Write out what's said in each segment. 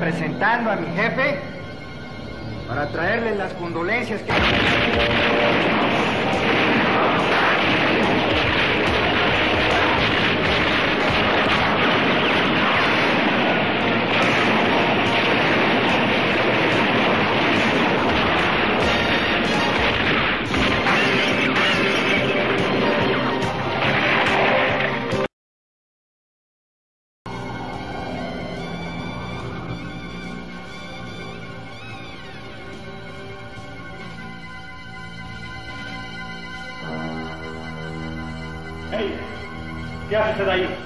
representando a mi jefe para traerle las condolencias que... ¿Qué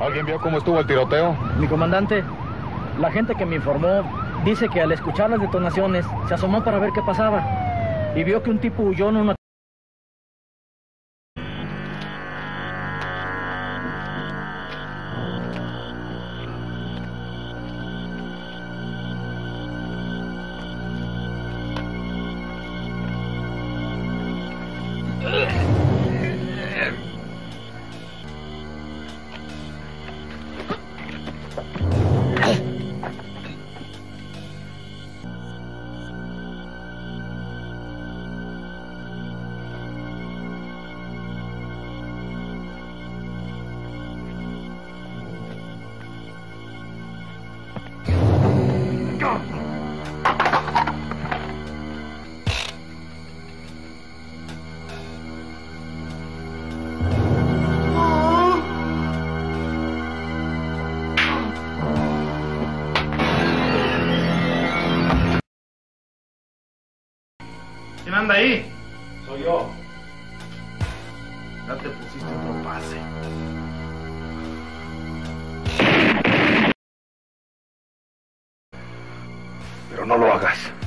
¿Alguien vio cómo estuvo el tiroteo? Mi comandante, la gente que me informó dice que al escuchar las detonaciones se asomó para ver qué pasaba y vio que un tipo huyó en una... anda ahí? Soy yo. Ya te pusiste otro pase. Pero no lo hagas.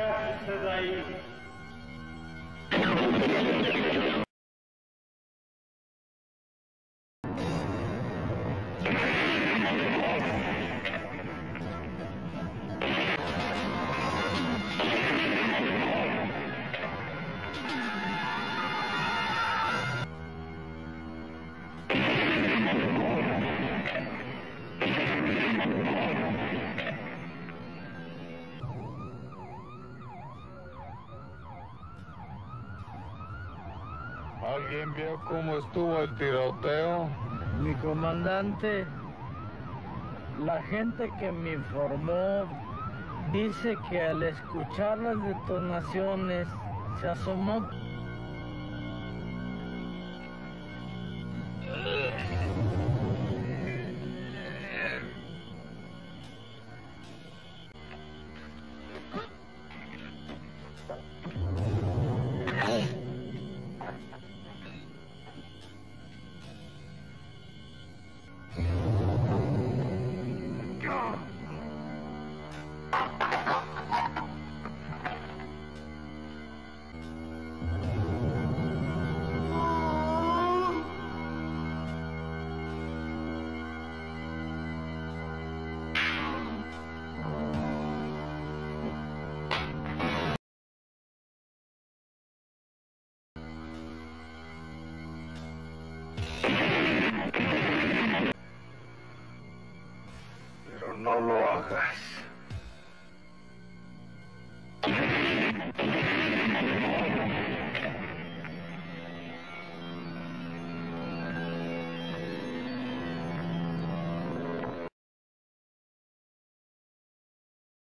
¿Qué hace usted ahí? ¿Alguien vio cómo estuvo el tiroteo? Mi comandante, La gente que me informó dice que al escuchar las detonaciones se asomó は。